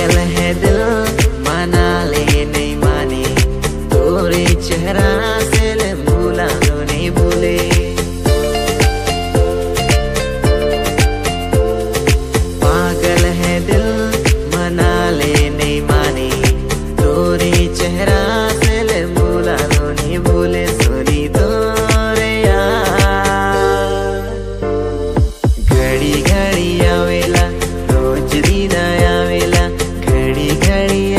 पागल है दिल मना ले नहीं माने तोरे चेहरा ಗಳಿಯ